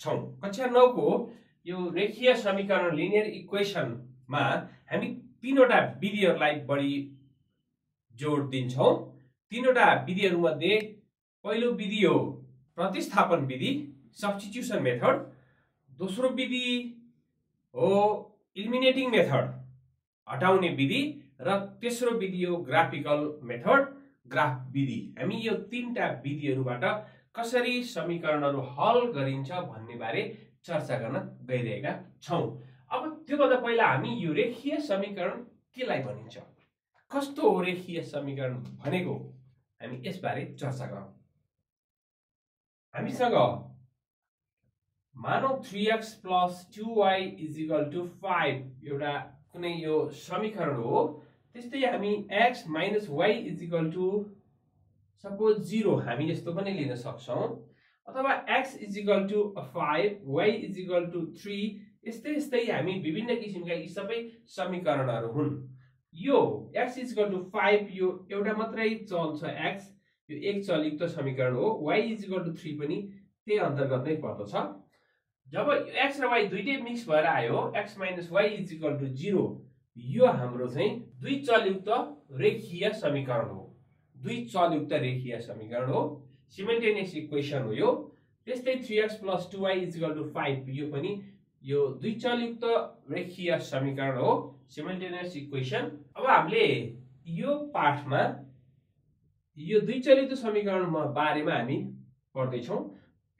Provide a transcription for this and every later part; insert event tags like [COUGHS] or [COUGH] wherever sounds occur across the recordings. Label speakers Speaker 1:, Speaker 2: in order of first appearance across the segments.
Speaker 1: छौँ। कक्षा नौको यो रेखीय समीकरण लिनियर इक्वेसनमा हामी तिनवटा विधिहरूलाई बढी जोड दिन्छौँ। तिनवटा विधिहरूमध्ये पहिलो विधि हो प्रतिस्थापन विधि सब्सटिट्युसन मेथड दोस्रो विधि हो इलिमिनेटिङ मेथड हटाउने विधि। र तेस्रो विधि हो ग्राफिकल मेथड ग्राफ विधि। हामी यो तिनवटा विधिहरूबाट कसरी समीकरणहरू हल गरिन्छ भन्ने बारे चर्चा गर्न गइरहेका छौँ। अब त्योभन्दा पहिला हामी यो रेखीय समीकरण केलाई भनिन्छ? कस्तो हो रेखीय समीकरण भनेको हामी यसबारे चर्चा गरौँ। हामीसँग मानव three X plus two Y equal to five एउटा कुनै यो समीकरण हो। त्यस्तै हामी X minus Y equal to suppose zero हामी यस्तो पनि लिन सक्छौँ। अथवा X equal to five Y equal to three यस्तै यस्तै हामी विभिन्न किसिमका यी सबै समीकरणहरू हुन्। यो एक्स इजिकल टु फाइभ यो एउटा मात्रै चल एक्स यो एक चलयुक्त समीकरण हो। वाइ इजिकल टु थ्री पनि त्यही अन्तर्गत नै पर्दछ। जब एक्स र वाइ दुइटै मिक्स भएर आयो X minus Y equal to zero यो हाम्रो चाहिँ दुई चलयुक्त रेखीय समीकरण हो। दुई चलयुक्त रेखीय समीकरण हो। सिमेन्टेनियस इक्वेसन हो यो। त्यस्तै three X plus two Y equal to five यो पनि यो दुई चलयुक्त रेखीय समीकरण हो। सिमेन्टेनियस इक्वेसन अब हामीले यो पाठमा यो दुई चलित समीकरण बारेमा हामी पढ्दैछौँ।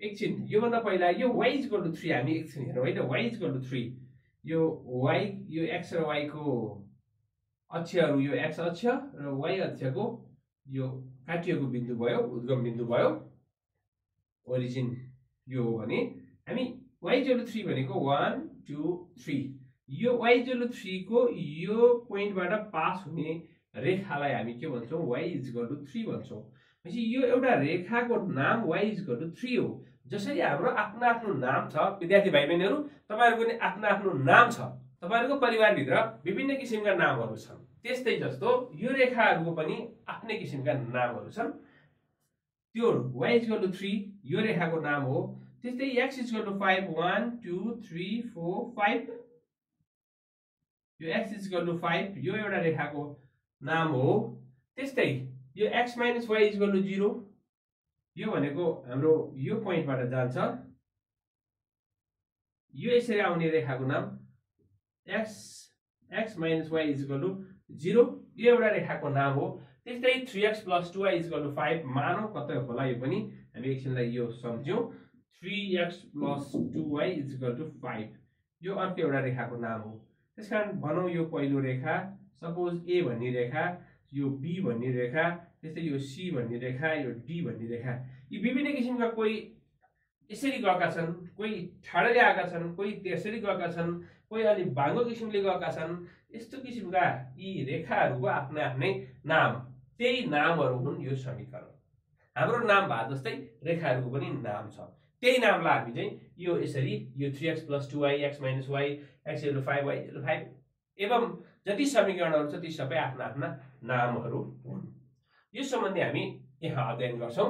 Speaker 1: एकछिन योभन्दा पहिला यो वाइ इजकल टु थ्री हामी एकछिन हेरौँ है त। वाइ इजकल टु थ्री यो वाइ यो एक्स र वाइको अक्षहरू यो एक्स अक्ष र वाइ अक्षको यो काटिएको बिन्दु भयो उद्गम बिन्दु भयो ओरिजिन यो हो भने हामी वाइ जेलो थ्री भनेको वान टू थ्री यो वाइ जेलो थ्रीको यो पोइन्टबाट पास हुने रेखालाई हामी के भन्छौँ? वाइ इजकल टु थ्री भन्छौँ। भनेपछि यो एउटा रेखाको नाम वाइ इजकल टु थ्री हो। जसरी हाम्रो आफ्नो आफ्नो नाम छ विद्यार्थी भाइ बहिनीहरू तपाईँहरूको पनि आफ्नो आफ्नो नाम छ। तपाईँहरूको परिवारभित्र विभिन्न किसिमका नामहरू छन्। त्यस्तै जस्तो यो रेखाहरूको पनि आफ्नै किसिमका नामहरू छन्। त्यो वाइ इजकल टु थ्री यो रेखाको नाम हो। त्यस्तै X equal to five one two three four five यो एक्स इजकल टु फाइभ यो एउटा रेखाको नाम हो। त्यस्तै यो X minus Y equal to zero यो भनेको हाम्रो यो पोइन्टबाट जान्छ। यो यसरी आउने रेखाको नाम X X minus Y equal to zero यो एउटा रेखाको नाम हो। त्यस्तै three X plus two Y equal to five मानौ कतै होला यो पनि। हामी एकछिनलाई यो सम्झ्यौँ। Three X plus two Y equal to five यो अर्को एउटा रेखाको नाम हो। त्यस कारण भनौँ यो पहिलो रेखा सपोज ए भन्ने रेखा यो बी भन्ने रेखा त्यस्तै यो सी भन्ने रेखा यो डी भन्ने रेखा। यी विभिन्न किसिमका कोही यसरी गएका छन् कोही ठाडोले आएका छन् कोही त्यसरी गएका छन् कोही अलिक भाङ्गो किसिमले गएका छन् यस्तो किसिमका यी रेखाहरूको आफ्नै आफ्नै नाम। त्यही नामहरू हुन् यो समीकरण। हाम्रो नाम भए जस्तै रेखाहरूको पनि नाम छ। त्यही नामलाई हामी चाहिँ यो यसरी यो three X plus two Y X minus Y X equal five Y equal five एवं जति समीकरणहरू छ ती सबै आफ्ना आफ्ना नामहरू हुन्। यो सम्बन्धी हामी यहाँ अध्ययन गर्छौँ।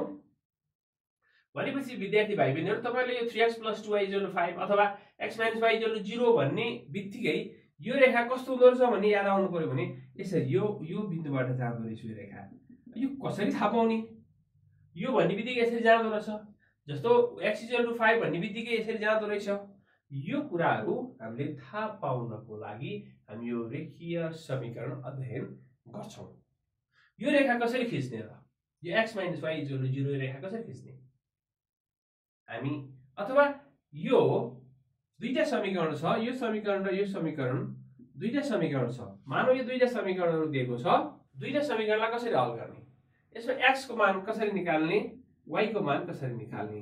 Speaker 1: भनेपछि विद्यार्थी भाइ बहिनीहरू तपाईँले यो three X plus two Y equal five अथवा X minus Y equal zero भन्ने बित्तिकै यो रेखा कस्तो हुँदो रहेछ भन्ने याद आउनु पऱ्यो भने यसरी यो यो बिन्दुबाट जाँदो रहेछ यो रेखा। यो कसरी थाहा पाउने? यो भन्ने बित्तिकै यसरी जाँदो रहेछ। जस्तो एक्सिजल टु फाइभ भन्ने बित्तिकै यसरी जाँदो रहेछ। यो कुराहरू हामीले थाहा पाउनको लागि हामी यो रेखीय समीकरण अध्ययन गर्छौँ। यो रेखा कसरी खिच्ने र यो X minus Y equal zero रेखा कसरी खिच्ने? हामी अथवा यो दुईटा समीकरण छ यो समीकरण र यो समीकरण दुईटा समीकरण छ। मानव यो दुईटा समीकरणहरू दिएको छ। दुईटा समीकरणलाई कसरी हल गर्ने? यसमा एक्सको मान कसरी निकाल्ने? वाइको मान कसरी निकाल्ने?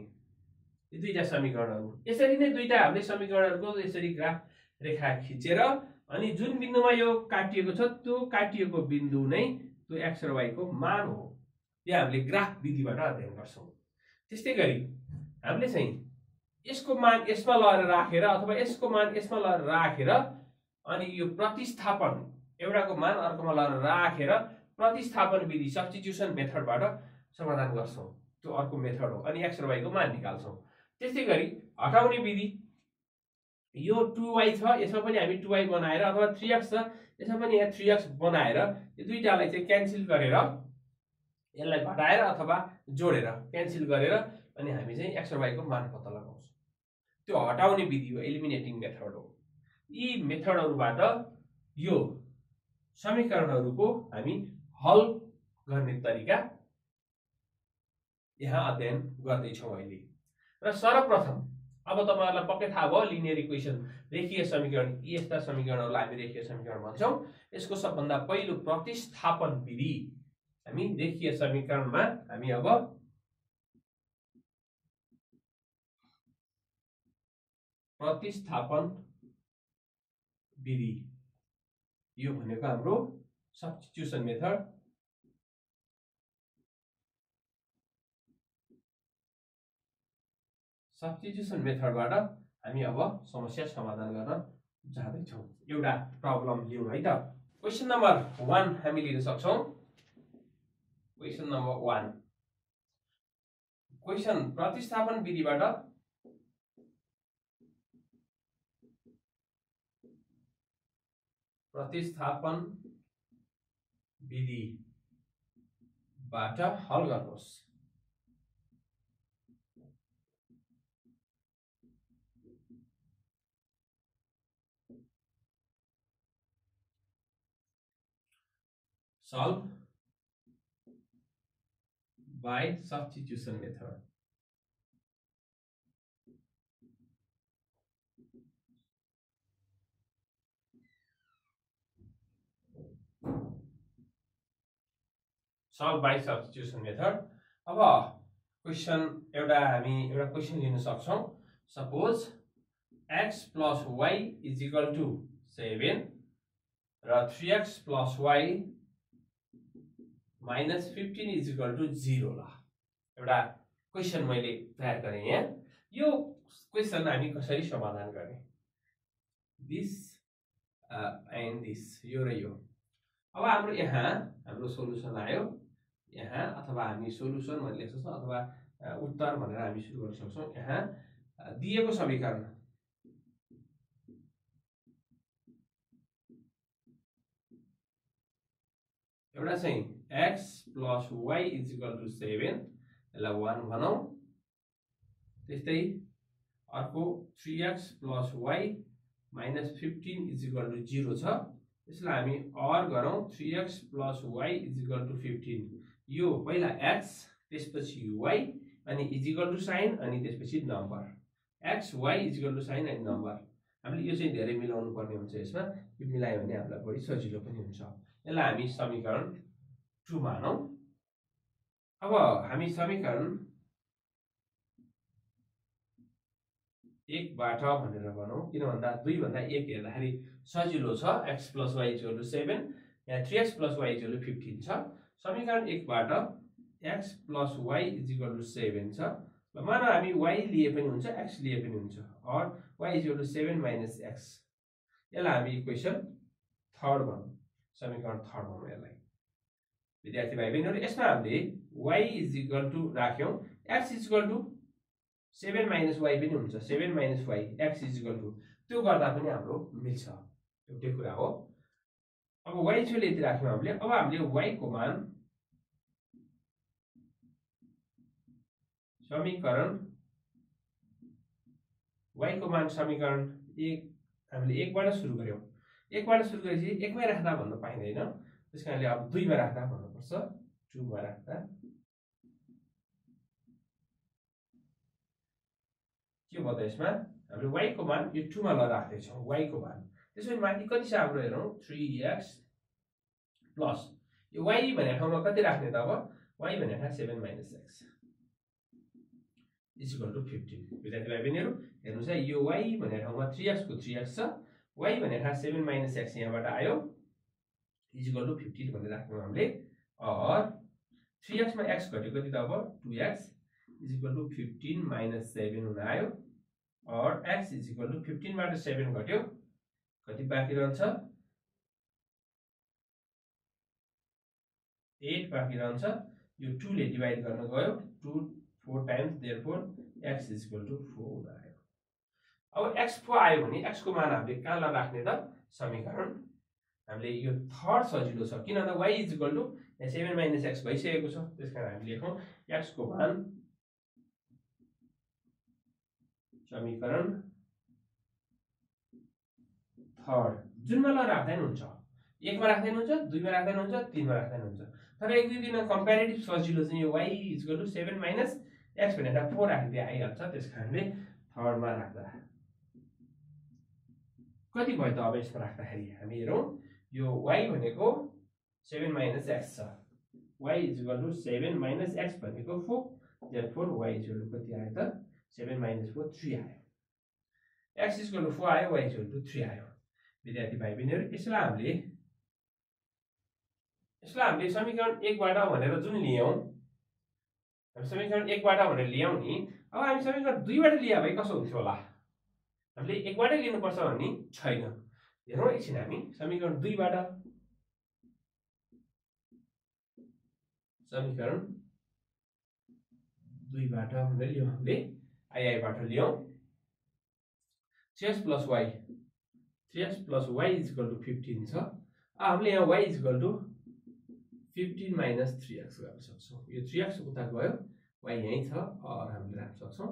Speaker 1: यो दुईटा समीकरणहरू। यसरी नै दुईटा हामीले समीकरणहरूको यसरी ग्राफ रेखा खिचेर अनि जुन बिन्दुमा यो काटिएको छ त्यो काटिएको बिन्दु नै त्यो एक्स र वाइको मान हो। यो हामीले ग्राफ विधिबाट अध्ययन गर्छौँ। त्यस्तै गरी हामीले चाहिँ यसको मान यसमा लगेर राखेर अथवा यसको मान यसमा लगेर राखेर अनि यो प्रतिस्थापन एउटाको मान अर्कोमा लगेर राखेर प्रतिस्थापन विधि सब्सटिट्युसन मेथडबाट समाधान गर्छौँ। त्यो अर्को मेथड हो। अनि एक्स र वाईको मान निकाल्छौँ। त्यस्तै गरी हटाउने विधि। यो टु वाई छ यसमा पनि हामी टु वाई बनाएर अथवा थ्री एक्स छ यसमा पनि यहाँ थ्री एक्स बनाएर यो दुइटालाई चाहिँ क्यान्सल गरेर यसलाई घटाएर अथवा जोडेर क्यान्सल गरेर अनि हामी चाहिँ एक्स र वाईको मान पत्ता लगाउँछौँ। त्यो हटाउने विधि हो एलिमिनेटिङ मेथड हो। यी मेथडहरूबाट यो समीकरणहरूको हामी हल गर्ने तरिका यहाँ अध्ययन गर्दैछौँ अहिले। र सर्वप्रथम अब तपाईँहरूलाई पक्कै थाहा भयो लिनियर इक्वेसन रेखीय समीकरण यी यस्ता समीकरणहरूलाई हामी रेखीय समीकरण भन्छौँ। यसको सबभन्दा पहिलो प्रतिस्थापन विधि हामी रेखीय समीकरणमा हामी अब प्रतिस्थापन विधि यो भनेको हाम्रो सब्सटिट्युसन मेथड सब्सटिट्युसन मेथडबाट हामी अब समस्या समाधान गर्न जाँदैछौँ। एउटा प्रब्लम लिउँ है त। क्वेसन नम्बर वान हामी लिन सक्छौँ। क्वेसन नम्बर वान क्वेसन प्रतिस्थापन विधिबाट प्रतिस्थापन विधिबाट हल गर्नुहोस् solve by substitution method. solve by substitution method अब क्वेसन एउटा हामी एउटा क्वेसन लिन सक्छौँ। Suppose X plus Y is equal to seven र three X plus Y minus fifteen is equal to zero ल। एउटा क्वेसन मैले तयार गरेँ यहाँ। यो क्वेसन हामी कसरी समाधान गर्ने? दिस एन्ड दिस यो र यो। अब हाम्रो यहाँ हाम्रो सोल्युसन आयो। यहाँ अथवा हामी सोल्युसन भनेर लेख्न सक्छौँ अथवा उत्तर भनेर हामी सुरु गर्न सक्छौँ। यहाँ दिएको समीकरण। एउटा चाहिँ X plus Y is equal to seven यसलाई वान भनौँ। त्यस्तै अर्को three X plus Y minus fifteen is equal to zero छ। यसलाई हामी अर गरौँ। Three X plus Y is equal to fifteen यो पहिला एक्स त्यसपछि वाइ अनि इजिकल टु साइन अनि त्यसपछि number X Y equal to sign अनि नम्बर हामीले यो चाहिँ धेरै मिलाउनु पर्ने हुन्छ यसमा। यो मिलायो भने हामीलाई बढी सजिलो पनि हुन्छ। यसलाई हामी समीकरण टु मानौँ। अब हामी समीकरण एकबाट भनेर भनौँ। किन भन्दा दुईभन्दा एक हेर्दाखेरि सजिलो छ। X plus Y equal to seven यहाँ three X plus Y equal to fifteen छ। समीकरण एकबाट X plus Y is equal to seven छ। र मान हामी वाइ लिए पनि हुन्छ एक्स लिए पनि हुन्छ। Or Y is to seven minus X यसलाई हामी इक्वेसन थर्ड भनौँ। समीकरण थर्ड भनौँ यसलाई। विद्यार्थी भाइ बहिनीहरू यसमा हामीले वाइ इज इक्वल टु राख्यौँ। X is equal to seven minus Y पनि हुन्छ। Seven minus Y X is equal to त्यो गर्दा पनि हाम्रो मिल्छ। एउटै कुरा हो। अब वाइ छेउले यति राख्यौँ हामीले। अब हामीले वाइको मान समीकरण वाइको मान समीकरण एक हामीले एकबाट सुरु गऱ्यौँ। एकबाट सुरु गरेपछि एकमै राख्दा भन्नु पाइँदैन। त्यस कारणले अब दुईमा राख्दा भन्नुपर्छ। टुमा राख्दा के भन्दा यसमा? हामीले वाइको मान यो टुमा ल राख्दैछौँ वाइको मान। त्यसपछि माथि कति छ हाम्रो हेरौँ? Three x plus. यो वाइ भन्ने ठाउँमा कति राख्ने त अब? वाइ भन्ने ठाउँ seven minus x. Is equal to fifteen विद्यार्थी भाइ बहिनीहरू हेर्नुहोस् है यो वाइ भन्ने ठाउँमा थ्री एक्सको थ्री एक्स छ वाइ भन्ने ठाउँ सेभेन माइनस एक्स यहाँबाट आयो इजिकल टु फिफ्टिन भनेर राख्यौँ हामीले अर थ्री एक्समा एक्स घट्यो कति त अब two x is equal to fifteen minus seven हुन आयो or x is equal to फिफ्टिनबाट seven घट्यो। कति बाँकी रहन्छ एट बाँकी रहन्छ यो टूले डिभाइड गर्न गयो two four times therefore x is equal to four आयो अब एक्स फोर आयो भने एक्सको मान हामीले कहाँ राख्ने त समीकरण हामीले यो थर्ड सजिलो छ। किन त y is equal to seven minus x भइसकेको छ। त्यस कारण हामी लेखौँ एक्सको मान समीकरण थर्ड जुनमा ल राख्दा नि हुन्छ एकमा राख्दा नि हुन्छ दुईमा राख्दा नि हुन्छ तिनमा राख्दा नि हुन्छ तर एक दुई दिन कम्पेरिटिभ सजिलो चाहिँ यो वाइ इजको टु सेभेन माइनस एक्स भनेर फोर राखिदिए आइहाल्छ त्यस कारणले थर्डमा राख्दा। कति भयो त अब यसमा राख्दाखेरि हामी हेरौँ। यो वाइ भनेको सेभेन माइनस एक्स छ। Y is equal to seven minus x भनेको four then four y is equal to कति आयो त? सेभेन माइनस फोर थ्री आयो। X is equal to four आयो y is equal to three आयो। विद्यार्थी भाइ बहिनीहरू यसलाई हामीले यसलाई हामीले समीकरण एकबाट भनेर जुन लियौँ हामी समीकरण एकबाट भनेर ल्याउँ नि। अब हामी समीकरण दुईबाट लियो भए कसो हुन्थ्यो होला? हामीले एकबाटै लिनुपर्छ भन्ने छैन। हेरौँ एकछिन हामी समीकरण दुईबाट। समीकरण दुईबाट भनेर लियौँ हामीले। आइआईबाट लियौँ। Three plus y three plus y is equal to fifteen छ। हामीले यहाँ y is equal to fifteen minus three x गर्न सक्छौँ। यो थ्री एक्स उता गयो वाइ यहीँ छ हामीले राख्न सक्छौँ।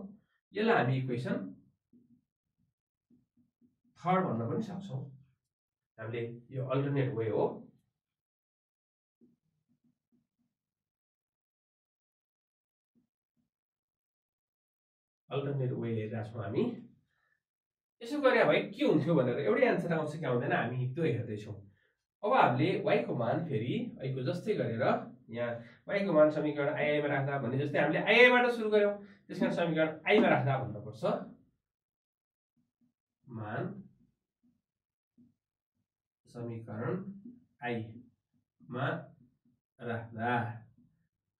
Speaker 1: यसलाई हामी इक्वेसन थर्ड भन्न पनि सक्छौँ। हामीले यो अल्टरनेट वे हो। अल्टरनेट वे हेरिरहेको छौँ हामी। यसो गरे भाइ के हुन्थ्यो भनेर एउटै एन्सर आउँछ कि आउँदैन हामी त्यो हेर्दैछौँ। अब हामीले वाइको मान फेरि ऐको जस्तै गरेर यहाँ वाइको मान समीकरण आइआईमा राख्दा भने जस्तै हामीले आइआईबाट सुरु गऱ्यौँ। त्यस कारण समीकरण आईमा राख्दा भन्नुपर्छ। मान समीकरण आईमा राख्दा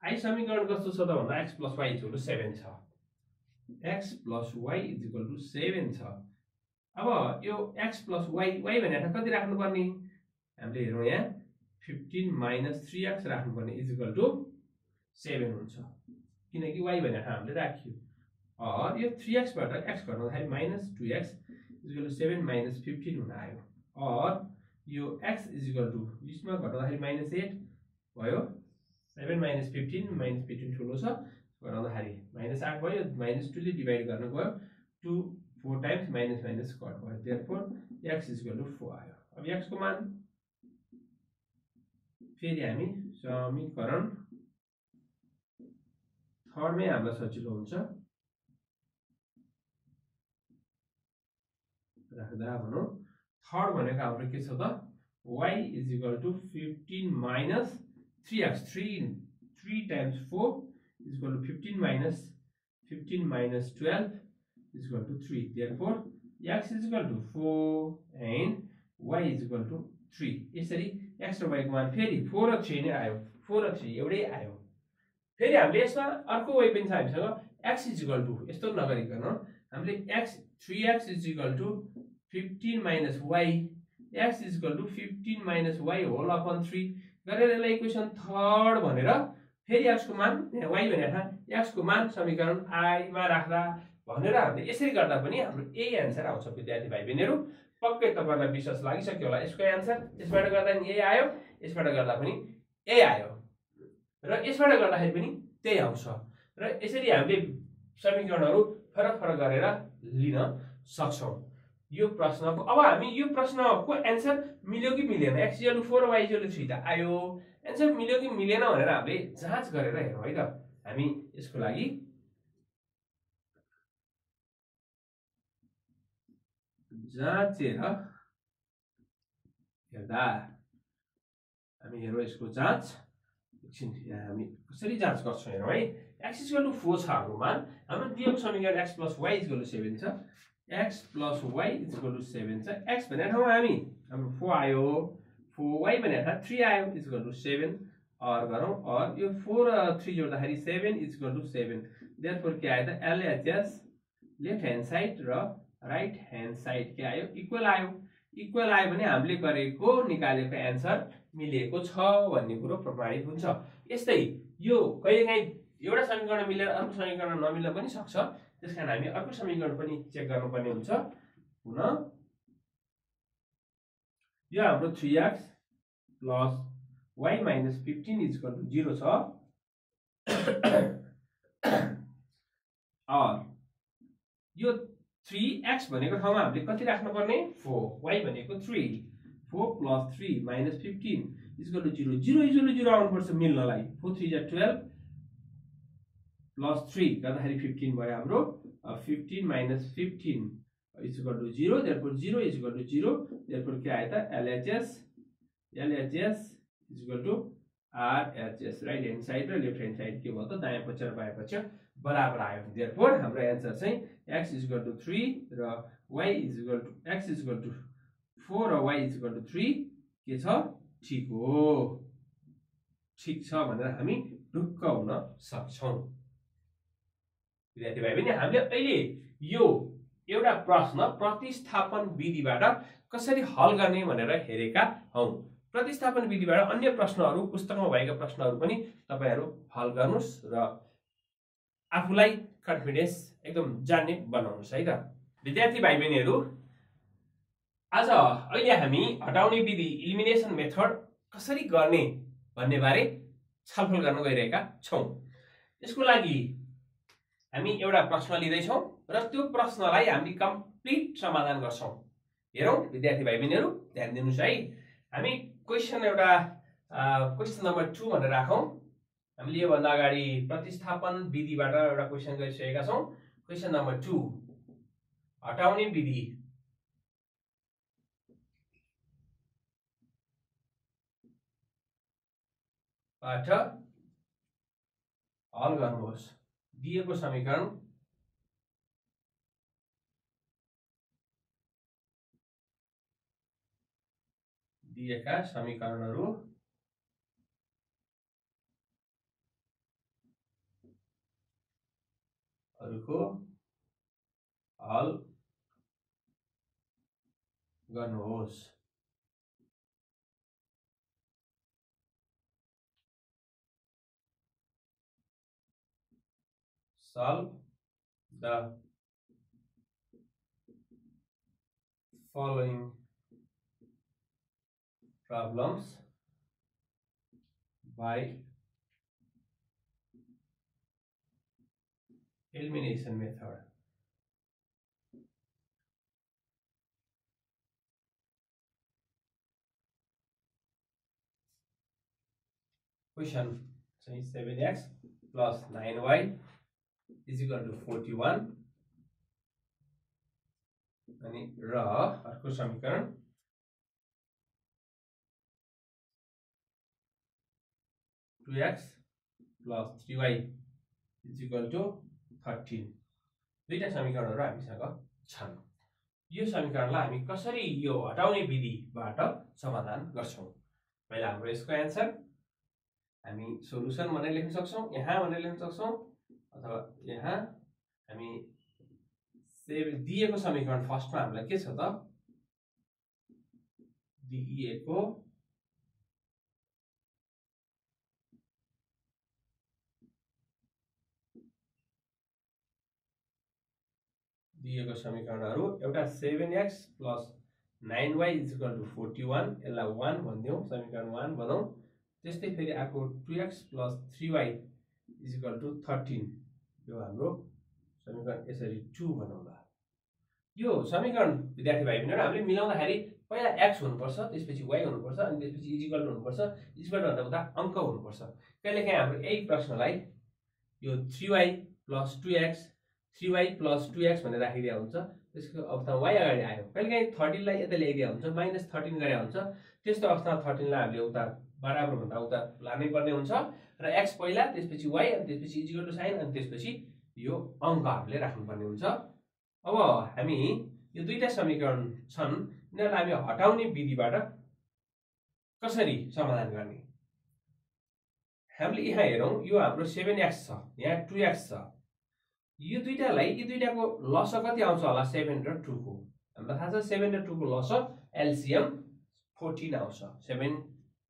Speaker 1: आई समीकरण कस्तो छ त भन्दा x plus y equal to seven छ। X plus y is equal to seven छ। अब यो एक्स प्लस वाइ वाइ भनेर कति राख्नुपर्ने? हामीले हेरौँ यहाँ फिफ्टिन माइनस थ्री एक्स राख्नुपर्ने इज इक्वल टु सेभेन हुन्छ। किनकि वाइ भनेर हामीले राख्यो। यो थ्री एक्सबाट x घटाउँदाखेरि minus two x is equal to seven minus fifteen हुन आयो। अर यो एक्स इजिकल टु बिचमा घटाउँदाखेरि माइनस एट भयो seven minus fifteen minus fifteen ठुलो छ घटाउँदाखेरि माइनस आठ भयो माइनस टूले डिभाइड गर्नु गयो two four times minus minus cut भयो। Therefore x is equal to four आयो। अब एक्सको मान? फेरि हामी समीकरण थर्डमै हामीलाई सजिलो हुन्छ। राख्दा भनौँ थर्ड भनेको हाम्रो के छ त? Y is equal to fifteen minus three x three three times four is equal to 15 minus 15 minus 12 is equal to 3 therefore x is equal to 4 and y is equal to 3 यसरी x र y को मान फेरि 4 र 3 नै आयो। 4 र 3 एउटै आयो। फेरि हामीले यसमा अर्को way पनि छ हामीसँग is equal to यस्तो नगरिकन हामीले 3x is equal to 15 minus y x is equal to 15 minus y whole upon 3 गरेर यसलाई इक्वेसन थर्ड भनेर फेरि एक्सको मान वाइ भनेर एक्सको मान समीकरण आईमा राख्दा भनेर हामीले यसरी गर्दा पनि हाम्रो यही एन्सर आउँछ विद्यार्थी भाइ बहिनीहरू पक्कै तपाईँहरूलाई विश्वास लागिसक्यो होला। यसको एन्सर यसबाट गर्दा पनि यही आयो यसबाट गर्दा पनि यही आयो। र यसबाट गर्दाखेरि पनि त्यही आउँछ। र यसरी हामीले समीकरणहरू फरक फरक गरेर लिन सक्छौँ। यो प्रश्नको अब हामी यो प्रश्नको एन्सर मिल्यो कि मिलेन? एक्सिजल फोर वाइजियल थ्री त आयो। एन्सर मिल्यो कि मिलेन भनेर हामीले जाँच गरेर हेरौँ है त। हामी यसको लागि जाँचेर हेर्दा हामी हेरौँ यसको जाँच। एकछिन हामी कसरी जाँच गर्छौँ हेरौँ है। एक्स इजकल टु फोर छ हाम्रो मान हाम्रो दिएको समीकरण x plus y is equal to seven छ। X plus y is equal to seven छ। एक्स भन्ने ठाउँमा हामी हाम्रो फोर आयो। फोर वाइ भनेर थ्री आयो is equal to seven or गरौँ अर यो फोर र three जोड्दाखेरि seven is equal to seven therefore के आयो त? एलएचएस लेफ्ट ह्यान्ड साइड र राइट ह्यान्ड साइड के आयो इक्वल आयो। इक्वल आयो भने हामीले गरेको निकालेको एन्सर मिलिएको छ भन्ने कुरो प्रमाणित हुन्छ। यस्तै यो कहिलेकाहीँ एउटा समीकरण मिलेर अर्को समीकरण नमिल्न पनि सक्छ। त्यस कारण हामी अर्को समीकरण पनि चेक गर्नुपर्ने हुन्छ। पुनः यो हाम्रो three x plus y minus fifteen is equal to zero छ। [COUGHS] यो थ्री एक्स भनेको ठाउँमा हामीले कति राख्नुपर्ने? फोर वाइ भनेको three four plus three minus fifteen is equal to zero zero is equal zero आउनुपर्छ मिल्नलाई. फोर थ्री जा टुवेल्भ प्लस थ्री गर्दाखेरि फिफ्टिन भयो हाम्रो fifteen minus fifteen is equal to zero therefore zero is equal to zero therefore के आयो त? LHS LHS is equal to RHS right hand side र लेफ्ट ह्यान्ड साइड के भयो त? दायाँ पक्ष र बायाँ पक्ष बराबर आयो देयरफोर हाम्रो एन्सर चाहिँ x is equal to three र y is equal to x is equal to four र y is equal to three के छ? ठिक हो। ठिक छ भनेर हामी ढुक्क हुन सक्छौँ। विद्यार्थी भाइ पनि हामीले अहिले यो एउटा प्रश्न प्रतिस्थापन विधिबाट कसरी हल गर्ने भनेर हेरेका हौ। प्रतिस्थापन विधिबाट अन्य प्रश्नहरू पुस्तकमा भएका प्रश्नहरू पनि तपाईँहरू हल गर्नुहोस् र आफूलाई कन्फिडेन्स एकदम जान्ने बनाउनुहोस् है त। विद्यार्थी भाइ बहिनीहरू आज अहिले हामी हटाउने विधि इलिमिनेसन मेथड कसरी गर्ने भन्ने बारे छलफल गर्न गइरहेका छौँ। यसको लागि हामी एउटा प्रश्न लिँदैछौँ र त्यो प्रश्नलाई हामी कम्प्लिट समाधान गर्छौँ। हेरौँ विद्यार्थी भाइ बहिनीहरू ध्यान दिनुहोस् है। हामी क्वेसन एउटा क्वेसन नम्बर टू भनेर राखौँ। हामीले योभन्दा अगाडि प्रतिस्थापन विधिबाट एउटा क्वेसन गरिसकेका छौँ। क्वेसन नम्बर टू हटाउने विधि। बाट हल गर्नुहोस्। दिएको समीकरण दिएका समीकरणहरू हरूको हल गर्नुहोस् solve the following problems by elimination method. Question say 7x plus 9y is equal to 41 अनि र अर्को समीकरण two x plus three y is equal to thirteen दुईवटा समीकरणहरू हामीसँग छन् यो समीकरणलाई हामी कसरी यो हटाउने विधिबाट समाधान गर्छौँ? पहिला हाम्रो यसको एन्सर हामी सोलुसन भनेर लेख्न सक्छौँ यहाँ भनेर लेख्न सक्छौँ अथवा यहाँ हामी दिएको समीकरण फर्स्टमा हामीलाई के छ त? दिइएको दिएको समीकरणहरू एउटा seven x plus nine y is equal to forty one यसलाई वान भनिदिउँ समीकरण वान भनौँ। त्यस्तै फेरि अर्को two x plus three y is equal to thirteen यो हाम्रो समीकरण यसरी टू भनौँला। यो समीकरण विद्यार्थी भाइ बहिनीहरू हामीले मिलाउँदाखेरि पहिला एक्स हुनुपर्छ त्यसपछि वाइ हुनुपर्छ अनि त्यसपछि इजिकल हुनुपर्छ इजिकल भन्दा उता अङ्क हुनुपर्छ। कहिलेकाहीँ हाम्रो यही प्रश्नलाई यो three y plus two x three y plus two x भनेर राखिदिएको हुन्छ। त्यसको अवस्थामा वाइ अगाडि आयो। कहिलेकाहीँ थर्टिनलाई यता ल्याइदिएको हुन्छ माइनस थर्टिन गरे हुन्छ। त्यस्तो अवस्थामा थर्टिनलाई हामीले उता बराबरभन्दा उता लानै पर्ने हुन्छ। र एक्स पहिला त्यसपछि वाइ अनि त्यसपछि इजिकल टु साइन अनि त्यसपछि यो अङ्क हामीले राख्नुपर्ने हुन्छ। अब हामी यो दुईवटा समीकरण छन् यिनीहरूलाई हामी हटाउने विधिबाट कसरी समाधान गर्ने? हामीले यहाँ हेरौँ यो हाम्रो सेभेन एक्स छ यहाँ टु एक्स छ। यो दुइटालाई यी दुइटाको लस कति आउँछ होला? सेभेन र टूको। हामीलाई थाहा छ सेभेन र टूको लस एलसिएम फोर्टिन आउँछ। Seven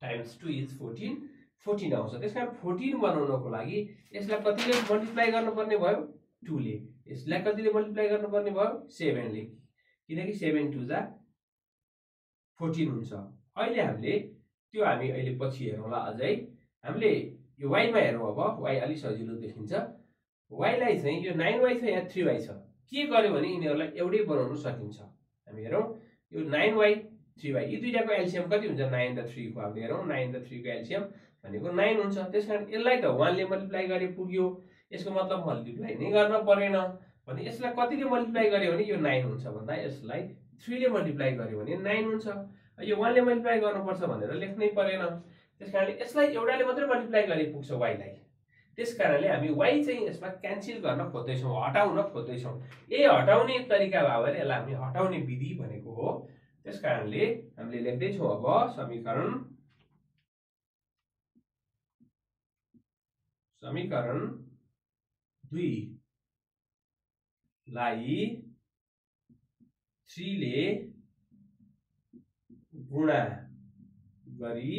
Speaker 1: times two is fourteen fourteen आउँछ। त्यस कारण फोर्टिन बनाउनको लागि यसलाई कतिले मल्टिप्लाई गर्नुपर्ने भयो? टूले। यसलाई कतिले मल्टिप्लाई गर्नुपर्ने भयो? सेभेनले। किनकि सेभेन टू जा फोर्टिन हुन्छ। अहिले हामीले त्यो हामी अहिले पछि हेरौँला अझै। हामीले यो वाइमा हेरौँ अब। वाइ अलिक सजिलो देखिन्छ। वाइलाई चाहिँ यो नाइन वाइ छ यहाँ थ्री वाइ छ? के गर्यो भने यिनीहरूलाई एउटै बनाउनु सकिन्छ? हामी हेरौँ यो नाइन वाइ थ्री वाइ यी दुइटाको एल्सियम कति हुन्छ? नाइन र थ्रीको हामीले हेरौँ नाइन र थ्रीको एल्सियम भनेको नाइन हुन्छ। त्यस कारण यसलाई त वानले मल्टिप्लाई गरे पुग्यो। यसको मतलब मल्टिप्लाई नै गर्न परेन। भने यसलाई कतिले मल्टिप्लाई गर्यो भने यो नाइन हुन्छ भन्दा यसलाई थ्रीले मल्टिप्लाई गर्यो भने नाइन हुन्छ। यो वानले मल्टिप्लाई गर्नुपर्छ भनेर लेख्नै परेन। त्यस कारणले यसलाई एउटाले मात्रै मल्टिप्लाई गरे पुग्छ वाइलाई त्यस कारणले हामी वाइ चाहिँ यसमा क्यान्सल गर्न खोज्दैछौँ हटाउन खोज्दैछौँ। ए हटाउने तरिका भयो भने यसलाई हामी हटाउने विधि भनेको हो। त्यस कारणले हामीले लेख्दैछौँ अब समीकरण समीकरण दुईलाई थ्रीले गुणा गरी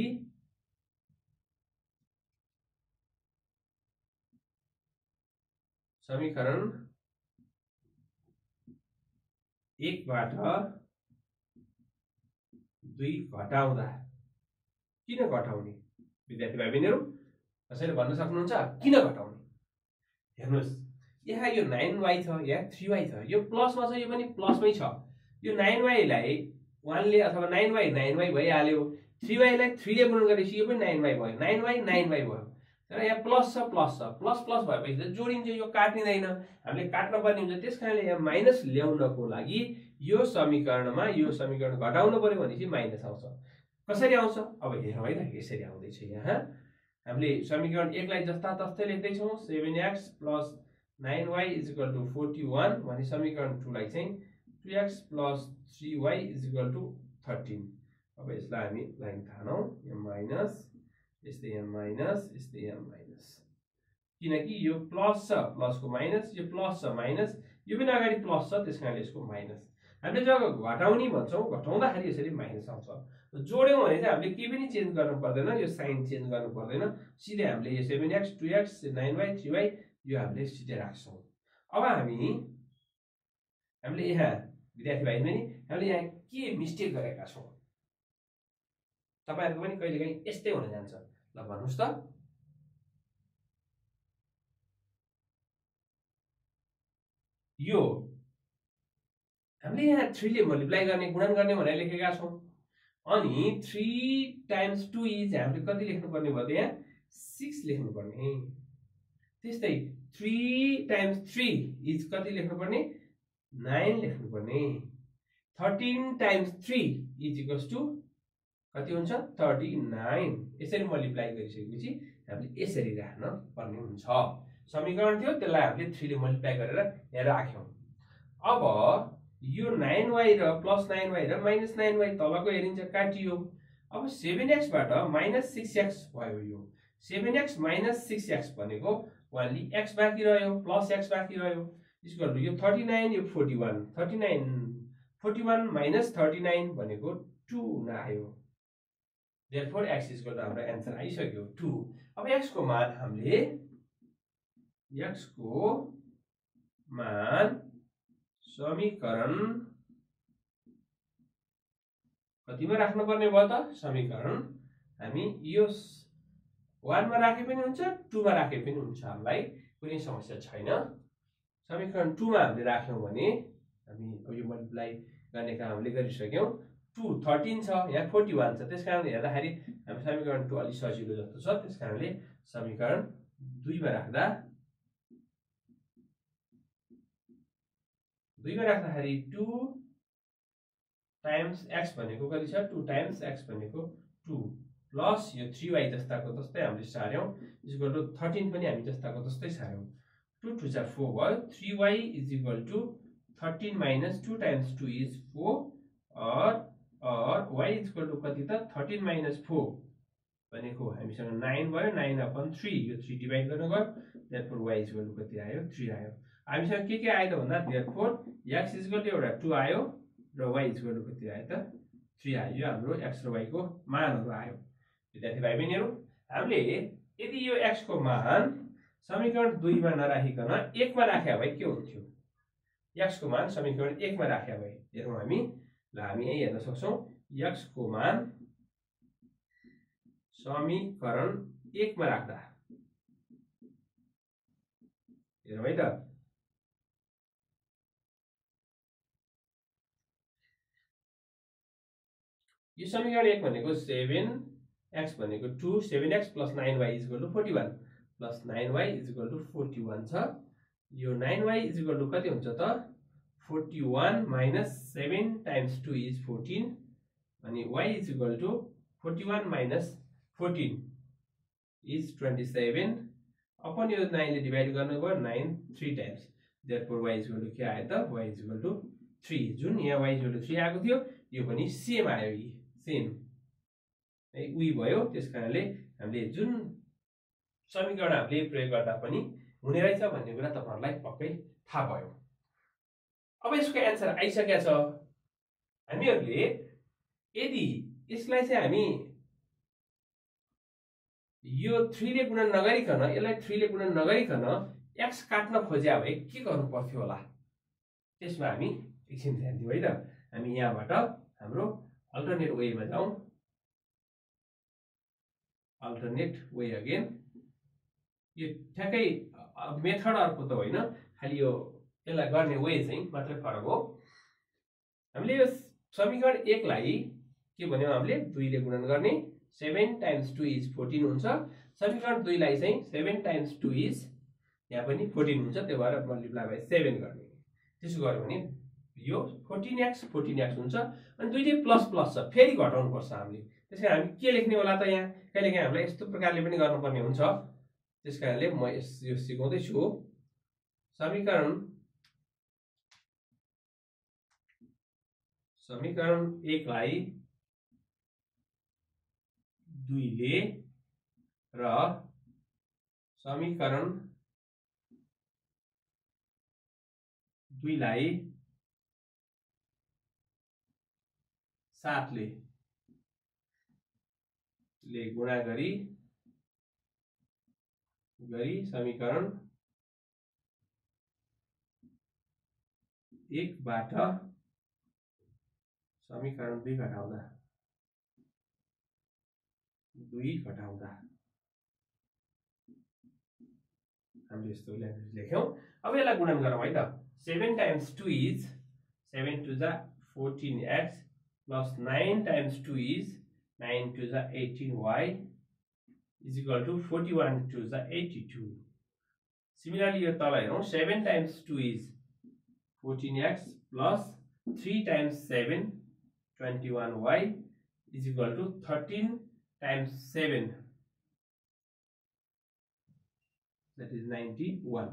Speaker 1: समीकरण एकबाट दुई घटाउँदा। किन घटाउने? विद्यार्थी भाइ बहिनीहरू कसैले भन्न सक्नुहुन्छ? किन घटाउने? हेर्नुहोस् यहाँ यो नाइन वाइ छ यहाँ थ्री वाइ छ यो प्लसमा छ यो पनि प्लसमै छ। यो नाइन वाइलाई वानले अथवा नाइन वाइ नाइन वाइ भइहाल्यो। थ्री वाइलाई थ्रीले गुणन गरेपछि यो पनि नाइन वाइ भयो। नाइन वाइ नाइन वाइ भयो। तर यहाँ प्लस छ प्लस छ। प्लस प्लस भएपछि त जोडिन्छ यो काटिँदैन। हामीले काट्न पर्ने हुन्छ। त्यस कारणले यहाँ माइनस ल्याउनको लागि यो समीकरणमा यो समीकरण घटाउनु पऱ्यो भनेपछि माइनस आउँछ। कसरी आउँछ? अब हेरौँ है त यसरी आउँदैछ यहाँ। हामीले समीकरण एकलाई जस्ता तस्तै लेख्दैछौँ। Seven x plus nine y is to forty one भने समीकरण टूलाई चाहिँ two x plus three y is equal to thirteen. अब यसलाई हामी लाइन यहाँ माइनस यस्तै यहाँ माइनस यस्तै यहाँ माइनस किनकि यो प्लस छ प्लसको माइनस यो प्लस छ माइनस यो पनि अगाडि प्लस छ त्यस कारणले यसको माइनस हामीले जब घटाउने भन्छौँ घटाउँदाखेरि यसरी माइनस आउँछ। जोड्यौँ भने चाहिँ हामीले केही पनि चेन्ज गर्नु पर्दैन यो साइन चेन्ज गर्नु पर्दैन। सिधै हामीले यो seven x two x nine y three y यो हामीले सिधै राख्छौँ। अब हामी हामीले यहाँ विद्यार्थी भाइ पनि हामीले यहाँ के मिस्टेक गरेका छौँ? तपाईँहरूको पनि कहिलेकाहीँ यस्तै हुन जान्छ। ल भन्नुहोस् त यो हामीले यहाँ थ्रीले मल्टिप्लाई गर्ने गुणन गर्ने भनेर लेखेका छौँ। अनि थ्री टाइम्स टू इज हामीले कति लेख्नुपर्ने भयो त यहाँ? सिक्स लेख्नुपर्ने। त्यस्तै थ्री टाइम्स थ्री इज कति लेख्नुपर्ने? Nine लेख्नुपर्ने। Thirteen times three is equals to कति हुन्छ? Thirty nine. यसरी मल्टिप्लाई गरिसकेपछि हामीले यसरी राख्न पर्ने हुन्छ। समीकरण थियो त्यसलाई हामीले थ्रीले मल्टिप्लाई गरेर यहाँ राख्यौँ। अब यो नाइन वाई र प्लस नाइन वाई र माइनस नाइन वाई तलको हेरिन्छ काटियो। अब सेभेन एक्सबाट माइनस सिक्स एक्स भयो यो। Seven x minus six x भनेको वानली एक्स बाँकी रह्यो प्लस एक्स बाँकी रह्यो। यसको यो थर्टी नाइन यो forty one. Thirty nine forty one minus thirty nine भनेको टू आयो देयरफोर एक्स इजको हाम्रो एन्सर आइसक्यो। टु अब एक्सको मान हामीले एक्सको मान समीकरण कतिमा राख्नुपर्ने भयो त? समीकरण हामी यो वानमा राखे पनि हुन्छ टूमा राखे पनि हुन्छ। हामीलाई कुनै समस्या छैन। समीकरण टूमा हामीले राख्यौँ भने हामी यो मल्टिप्लाई गर्ने काम हामीले गरिसक्यौँ। टू थर्टिन छ यहाँ फोर्टी वान छ त्यस कारणले हेर्दाखेरि हामी समीकरण टू अलिक सजिलो जस्तो छ त्यस कारणले समीकरण दुईमा राख्दा दुईमा राख्दाखेरि टु टाइम्स एक्स भनेको कति छ? टु टाइम्स एक्स भनेको टु प्लस यो थ्री वाई जस्ताको जस्तै हामीले सार्यौँ इक्वल टु थर्टिन पनि हामी जस्ताको जस्तै सार्यौँ टु टु जा फोर भयो three y is equal to thirteen minus two times two is four or y is equal to कति त? थर्टिन माइनस फोर भनेको हामीसँग नाइन भयो नाइन अपन थ्री यो थ्री डिभाइड गर्नु गयो therefore y is equal to कति आयो? थ्री आयो। हामीसँग के के आयो त भन्दा therefore x is equal to एउटा टू आयो र वाइ इजकल टु कति आयो त? थ्री आयो। यो हाम्रो एक्स र वाईको मानहरू आयो। विद्यार्थी भाइ बहिनीहरू हामीले यदि यो एक्सको मान समीकरण दुईमा नराखिकन एकमा राख्या भए के हुन्थ्यो? एक्सको मान समीकरण एकमा राख्या भए। हेरौँ हामी ल हामी यही हेर्न सक्छौँ। एक्सको मान समीकरण एकमा राख्दा। हेरौँ है त। यो समीकरण एक भनेको सेभेन एक्स भनेको two seven x plus nine y is to forty one. Plus nine y is to forty one छ। यो नाइन वाइ इज टु कति हुन्छ त? Forty one minus seven times two is fourteen. अनि y is equal to forty one minus fourteen is twenty seven upon यो नाइनले divide गर्नुभयो nine three times four y is to के आयो त? वाइ इज टु थ्री जुन यहाँ why is to three आएको थियो यो पनि सेम आयो सेम है उही भयो। त्यस कारणले हामीले जुन समीकरण हामीले प्रयोग गर्दा पनि हुने रहेछ भन्ने कुरा तपाईँहरूलाई पक्कै थाहा भयो। अब यसको एन्सर आइसकेको छ। हामीहरूले यदि यसलाई चाहिँ हामी यो थ्रीले गुणन नगरिकन यसलाई थ्रीले गुणन नगरिकन एक्स काट्न खोज्या भए के गर्नु पर्थ्यो होला? त्यसमा हामी एकछिन ध्यान दिउँ है त। हामी यहाँबाट हाम्रो अल्टरनेट वेमा जाउँ। अल्टरनेट वे अगेन यो ठ्याक्कै मेथड अर्को त होइन। खालि यो यसलाई गर्ने वे चाहिँ मात्रै फरक हो। हामीले यो समीकरण एकलाई के भन्यौँ हामीले? दुईले गुणन गर्ने seven times two is fourteen हुन्छ। समीकरण दुईलाई चाहिँ सेभेन टाइम्स टू इज यहाँ पनि फोर्टिन हुन्छ त्यो भएर मल्टिप्लाई बाई सेभेन गर्ने। त्यसो गऱ्यो भने यो फोर्टिन एक्स फोर्टिन एक्स हुन्छ। अनि दुइटै प्लस प्लस छ फेरि घटाउनुपर्छ हामीले। त्यस कारण हामी के लेख्ने होला त यहाँ? कहिलेकाहीँ हामीलाई यस्तो प्रकारले पनि गर्नुपर्ने हुन्छ। त्यस कारणले म यस यो सिकाउँदैछु। समीकरण समीकरण एकलाई दुईले र समीकरण दुईलाई सातले ले गुणा गरी गरी समीकरण एकबाट समीकरण दुई घटाउँदा। दुई घटाउँदा हामीले यस्तो ल्याङ्ग्वेज लेख्यौँ अब यसलाई गुणन गरौँ है त seven times two is seven two जा fourteen x plus 9 times 2 is 9 to the 18y is equal to 41 to the 82. Similarly, your tala हेरौँ 7 times 2 is 14x plus 3 times 7 21y is equal to 13 times 7 that is 91.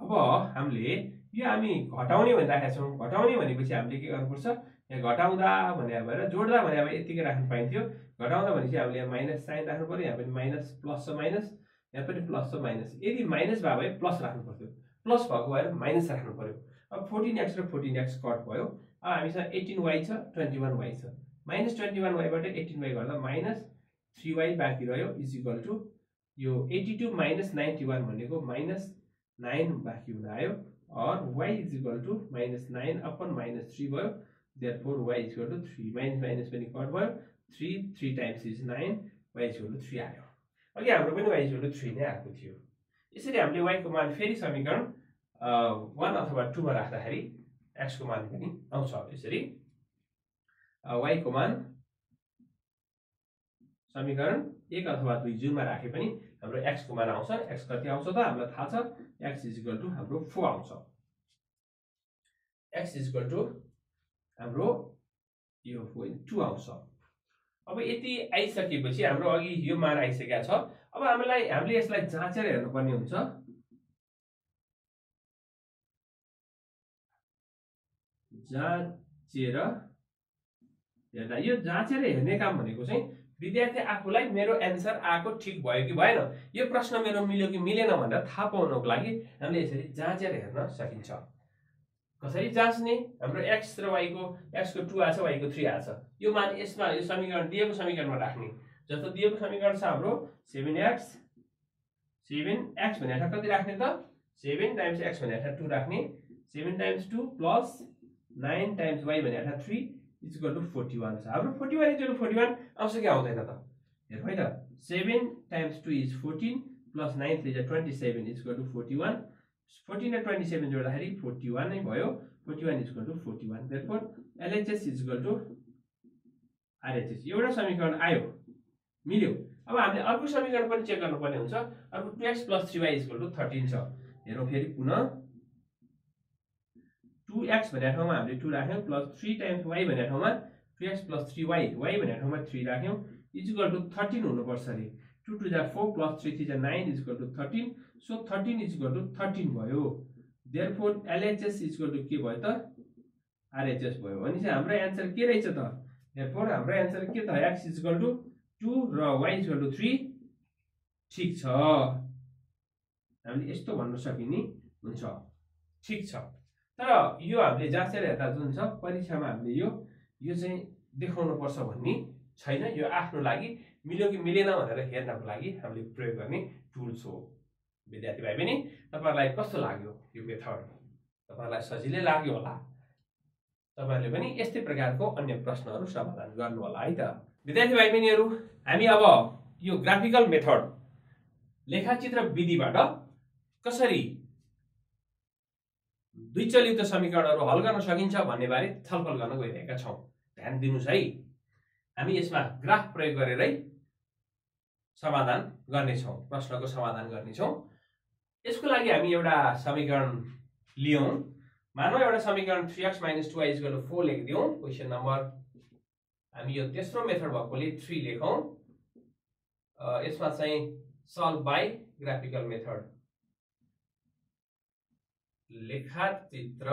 Speaker 1: अब हामीले यो हामी घटाउने भनिराखेका छौँ। घटाउने भनेपछि हामीले के गर्नुपर्छ? यहाँ घटाउँदा भने भएर जोड्दा भने अब यत्तिकै राख्नु पाइन्थ्यो। घटाउँदा भनेपछि हामीले माइनस साइन राख्नु पऱ्यो। यहाँ पनि माइनस प्लस छ माइनस। यहाँ पनि प्लस छ माइनस यदि माइनस भयो भने प्लस राख्नु पर्थ्यो प्लस भएको भएर माइनस राख्नु पऱ्यो अब फोर्टिन एक्स र फोर्टिन एक्स कट भयो। अब हामीसँग एटिन वाइ छ ट्वेन्टी वान वाइ छ। माइनस ट्वेन्टी वान वाइबाट एटिन वाइ गर्दा माइनस थ्री वाइ बाँकी रह्यो इज इक्वल टु यो eighty two minus ninety one भनेको माइनस नाइन बाँकी हुन आयो। Or y is equal to minus nine upon minus three भयो। Therefore y is equal to three minus minus पनि cut भयो। Three three times is nine y is equal to three आयो। अघि हाम्रो पनि y is equal to three नै आएको थियो। यसरी हामीले वाइको मान फेरि समीकरण वान अथवा टूमा राख्दाखेरि एक्सको मान पनि आउँछ यसरी। वाइको मान समीकरण एक अथवा दुई जुनमा राखे पनि हाम्रो एक्सको मान आउँछ। एक्स कति आउँछ त? हामीलाई थाहा छ एक्स इजिकल टु हाम्रो फोर आउँछ। एक्स इजिकल टु हाम्रो यो टु आउँछ। अब यति आइसकेपछि हाम्रो अघि यो मान आइसकेको छ। अब हामीलाई हामीले यसलाई जाँचेर हेर्नुपर्ने हुन्छ। जाँचेर हेर्दा यो जाँचेर हेर्ने काम भनेको चाहिँ विद्यार्थी आफूलाई मेरो एन्सर आएको ठिक भयो कि भएन? यो प्रश्न मेरो मिल्यो कि मिलेन भनेर थाहा पाउनको लागि हामीले यसरी जाँचेर हेर्न सकिन्छ। कसरी जाँच्ने? हाम्रो एक्स र वाईको एक्सको टू आछ वाईको थ्री आछ। यो मान यसमा यो समीकरण दिएको समीकरणमा राख्ने। जस्तो दिएको समीकरण छ हाम्रो सेभेन एक्स सेभेन एक्स भनेर कति राख्ने त? सेभेन टाइम्स एक्स भनेर टू राख्ने। Seven times two plus nine times y भनेर three equal to forty one छ। हाम्रो forty one to forty one आउँछ कि आउँदैन त? हेर है त। Seven times two is fourteen plus nine three twenty seven equal to forty one fourteen र ट्वेन्टी सेभेन जोड्दाखेरि फोर्टी वान नै भयो। Forty one equal to forty one. Therefore LHS equal to RHS एउटा समीकरण आयो। मिल्यो। अब हामीले अर्को समीकरण पनि चेक गर्नुपर्ने हुन्छ। अर्को two x plus three y equal to thirteen छ। हेरौँ फेरि पुनः। टु एक्स भन्ने ठाउँमा हामीले टू राख्यौँ प्लस थ्री टाइम्स वाइ भन्ने ठाउँमा two x plus three y y भन्ने ठाउँमा थ्री राख्यौँ। इजिकल टु थर्टिन हुनुपर्छ अरे। टु टू जा फोर प्लस थ्री थ्री जा nine is equal to thirteen so thirteen is equal to thirteen भयो. Therefore LHS is equal to के भयो त आरएचएस भयो. भने चाहिँ हाम्रो एन्सर के रहेछ त? देयर फोर हाम्रो एन्सर के त? X is equal to two र y is equal to three ठिक छ। हामीले यस्तो भन्न सकिने हुन्छ। ठिक छ। तर यो हामीले जाँचेर हेर्दा जुन छ परीक्षामा हामीले यो यो चाहिँ देखाउनु पर्छ भन्ने छैन। यो आफ्नो लागि मिल्यो कि मिलेन भनेर हेर्नको लागि हामीले प्रयोग गर्ने टुल्स हो। विद्यार्थी भाइ पनि तपाईँहरूलाई कस्तो लाग्यो यो मेथड तपाईँहरूलाई सजिलै लाग्यो होला तपाईँहरूले पनि यस्तै प्रकारको अन्य प्रश्नहरू समाधान गर्नु होला है त विद्यार्थी भाइ बहिनीहरू हामी अब यो ग्राफिकल मेथड लेखाचित्र विधिबाट कसरी द्विचलित समीकरणहरू हल गर्न सकिन्छ भन्ने बारे छलफल गर्न गइरहेका छौँ ध्यान दिनुहोस् है हामी यसमा ग्राफ प्रयोग गरेरै समाधान गर्नेछौँ प्रश्नको समाधान गर्नेछौँ यसको लागि हामी एउटा समीकरण लियौँ। मानव एउटा समीकरण थ्री एक्स माइनस टू आइज गर्नु फोर लेखिदिउँ क्वेसन नम्बर हामी यो तेस्रो मेथड भएकोले थ्री लेखौँ। यसमा चाहिँ सल्भ बाई ग्राफिकल मेथड लेखाचित्र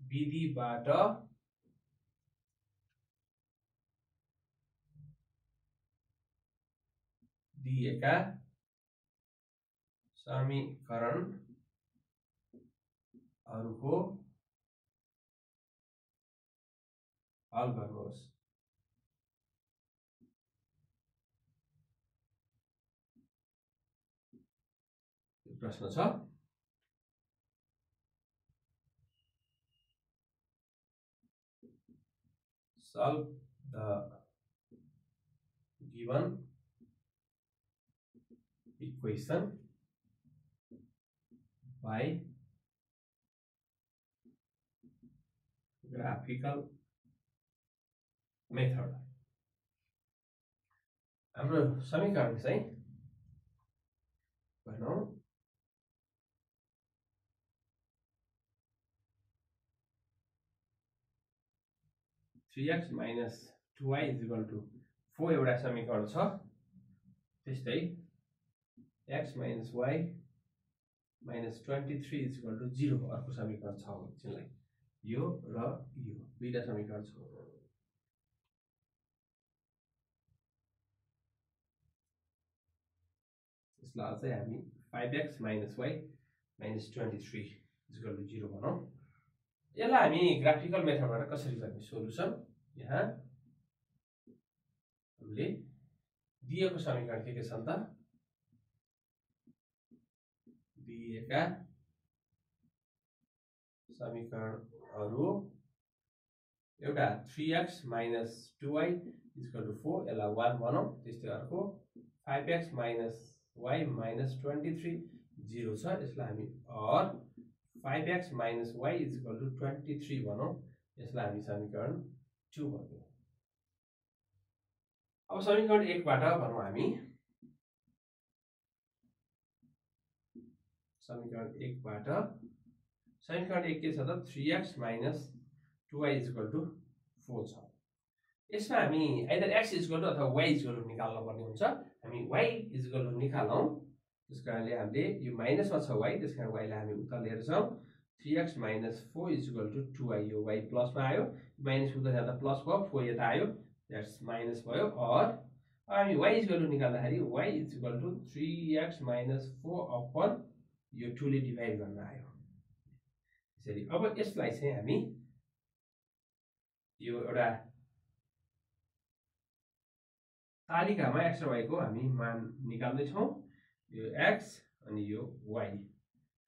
Speaker 1: विधिबाट दिएका समीकरणहरूको हल गर्नुहोस् प्रश्न छ। solve the given equation by graphical method. हाम्रो समीकरण चाहिँ भनौँ three x minus two y is equal to four एउटा समीकरण छ त्यस्तै x minus y minus twenty three is equal to zero अर्को समीकरण छ एकछिनलाई यो र यो दुईवटा समीकरण छ। यसलाई अझै हामी five x minus y minus twenty three is equal to zero भनौँ। यसलाई हामी ग्राफिकल मेथडबाट कसरी गर्ने सोल्युसन यहाँ हामीले दिएको समीकरण के के छन् त? दिएका समीकरणहरू एउटा three x minus two y is equal to four यसलाई वान भनौँ त्यस्तै अर्को five x minus y minus twenty three zero छ यसलाई हामी or five x minus y is equal to twenty three भनौँ यसलाई हामी समीकरण टू भन्यौँ। अब समीकरण एकबाट भनौँ हामी। समीकरण एकबाट समीकरण एक के छ त three x minus two y is equal to four छ। यसमा हामी either x is equal to अथवा वाइ इजकल टु निकाल्नु पर्ने हुन्छ। हामी वाइ इजकल टु निकालौँ। त्यस कारणले हामीले यो माइनसमा छ वाइ त्यस कारण वाइलाई हामी उता लिएर छौँ three x minus four is equal to two y यो वाइ प्लसमा आयो। माइनस उता जाँदा प्लस भयो फोर यता आयो। द्याट्स माइनस भयो। अर हामी वाइ इज इक्वल टु निकाल्दाखेरि y is equal to three x minus four upon यो टुले डिभाइड गर्न आयो। यसरी अब यसलाई चाहिँ हामी यो एउटा तालिकामा एक्स र वाइको हामी मान निकाल्दैछौँ। यो एक्स अनि यो वाइ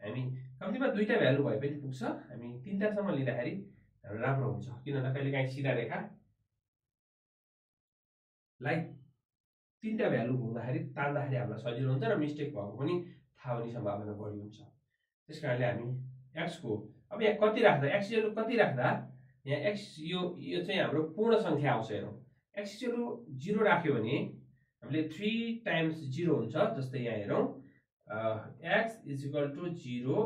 Speaker 1: हामी कम्तीमा दुईवटा भ्यालु भए पनि पुग्छ। हामी तिनवटासम्म लिँदाखेरि राम्रो हुन्छ। किनभने कहिले काहीँ सिधा रेखालाई तिनवटा भ्यालु हुँदाखेरि तान्दाखेरि हामीलाई सजिलो हुन्छ र मिस्टेक भएको पनि थाहा हुने सम्भावना बढी हुन्छ। त्यस कारणले हामी एक्सको अब यहाँ कति राख्दा एक्स कति राख्दा यहाँ एक्स यो यो चाहिँ हाम्रो पूर्ण सङ्ख्या आउँछ हेरौँ। एक्स जिरो राख्यो भने हामीले थ्री टाइम्स जिरो हुन्छ जस्तै यहाँ हेरौँ। एक्स इज टु जिरो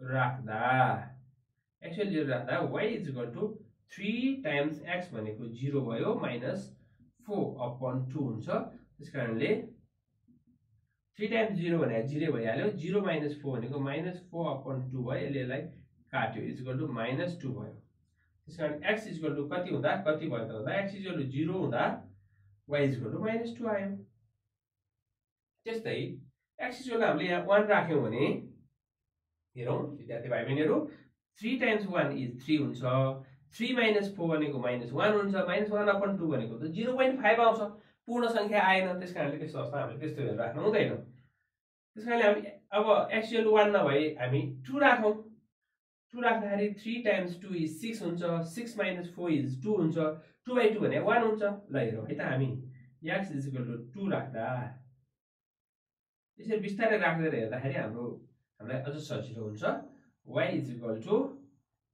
Speaker 1: राख्दा एक्चुअल जिरो राख्दा y is to three times x भनेको जिरो भयो माइनस फोर अपन टू हुन्छ। त्यस कारणले थ्री टाइम्स जिरो भने जिरो भइहाल्यो। जिरो माइनस फोर भनेको माइनस फोर अपन टू भयो। यसले यसलाई काट्यो। Is equal to minus two भयो। त्यस कारण एक्स इजकल टु कति हुँदा कति भयो त हुँदा x is equal to zero हुँदा y is equal to minus two आयो। त्यस्तै एक्सिजोलाई हामीले यहाँ वान राख्यौँ भने हेरौँ विद्यार्थी भाइ बहिनीहरू three times one is three हुन्छ। थ्री माइनस फोर भनेको माइनस वान हुन्छ। माइनस वान अपन टू भनेको त जिरो पोइन्ट फाइभ आउँछ। पूर्ण सङ्ख्या आएन। त्यस कारणले त्यस्तो अवस्था हामीले त्यस्तो राख्नु हुँदैन। त्यस कारणले हामी अब एक्सियल वान नभए हामी टू राखौँ। टू राख्दाखेरि three times two is six हुन्छ six minus four is two हुन्छ। टू बाई टू भने वान हुन्छ। ल हेरौँ है त हामी। X is equal to two राख्दा। यसरी बिस्तारै राख्दै हेर्दाखेरि हाम्रो हामीलाई अझ सजिलो हुन्छ। वाइ इज इक्वल टु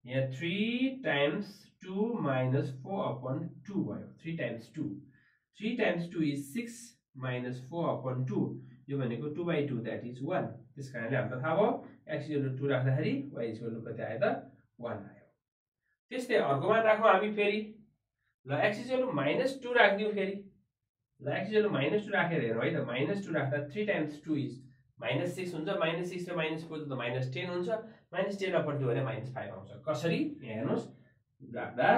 Speaker 1: यहाँ three times two minus four upon two भयो। Three times two three times two is six minus four upon two यो भनेको two by two that is one त्यस कारणले हामीलाई थाहा भयो एक्स इक्वल टू राख्दाखेरि वाइ इक्वल टू कति आयो त वान आयो। त्यस्तै अर्को मान राखौँ हामी फेरि। ल एक्स इक्वल माइनस टू राखिदिउँ फेरि। ल एक्स इक्वल माइनस टू राखेर हेरौँ है त। माइनस टू राख्दा three times two is minus six हुन्छ। माइनस सिक्स र माइनस फोर त माइनस टेन हुन्छ। माइनस टेन अपन टू भने माइनस फाइभ आउँछ। कसरी? यहाँ हेर्नुहोस्। राख्दा